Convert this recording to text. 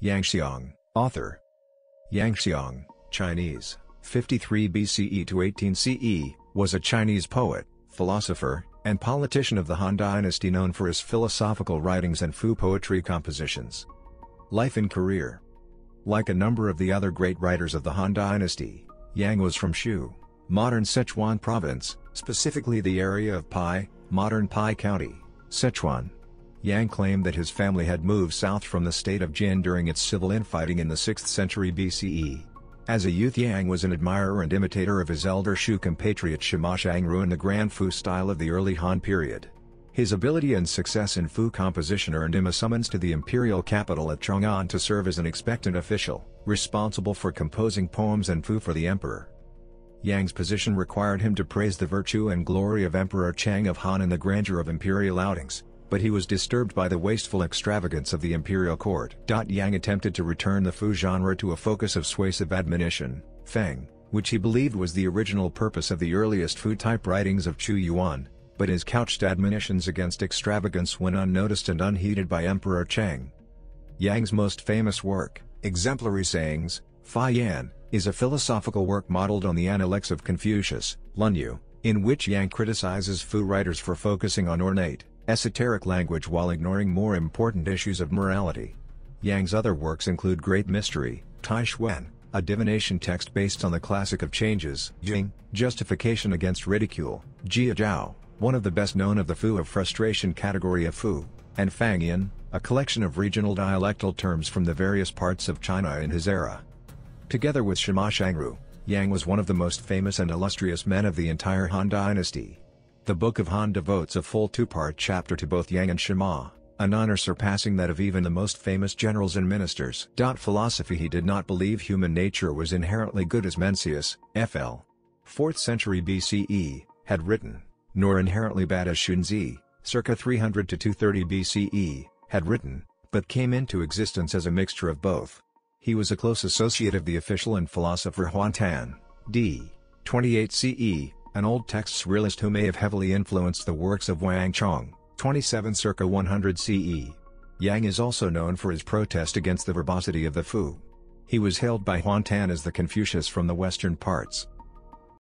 Yang Xiong, author. Yang Xiong, Chinese, 53 BCE to 18 CE, was a Chinese poet, philosopher, and politician of the Han Dynasty known for his philosophical writings and Fu poetry compositions. Life and career Like a number of the other great writers of the Han Dynasty, Yang was from Shu, modern Sichuan province, specifically the area of Pi, modern Pi County, Sichuan. Yang claimed that his family had moved south from the state of Jin during its civil infighting in the 6th century BCE. As a youth Yang was an admirer and imitator of his elder Shu compatriot Sima Xiangru in the Grand Fu style of the early Han period. His ability and success in Fu composition earned him a summons to the imperial capital at Cheng'an to serve as an expectant official, responsible for composing poems and Fu for the emperor. Yang's position required him to praise the virtue and glory of Emperor Chang of Han and the grandeur of imperial outings, but he was disturbed by the wasteful extravagance of the imperial court. Yang attempted to return the Fu genre to a focus of suasive admonition, Feng, which he believed was the original purpose of the earliest Fu-type writings of Qu Yuan, but his couched admonitions against extravagance went unnoticed and unheeded by Emperor Cheng. Yang's most famous work, Exemplary Sayings, Fa Yan, is a philosophical work modeled on the Analects of Confucius, Lun Yu, in which Yang criticizes Fu writers for focusing on ornate, esoteric language while ignoring more important issues of morality. Yang's other works include Great Mystery, Tai Xuan, a divination text based on the classic of changes, Ying, Justification Against Ridicule, Jie Chao, one of the best known of the Fu of frustration category of Fu, and Fangyan, a collection of regional dialectal terms from the various parts of China in his era. Together with Sima Xiangru, Yang was one of the most famous and illustrious men of the entire Han dynasty. The Book of Han devotes a full two-part chapter to both Yang and Sima, an honor surpassing that of even the most famous generals and ministers. Philosophy He did not believe human nature was inherently good as Mencius, FL. 4th century BCE, had written, nor inherently bad as Xunzi, circa 300 to 230 BCE, had written, but came into existence as a mixture of both. He was a close associate of the official and philosopher Huan Tan, d. 28 CE, an old text realist who may have heavily influenced the works of Wang Chong, 27 circa 100 CE. Yang is also known for his protest against the verbosity of the Fu. He was hailed by Huan Tan as the Confucius from the western parts.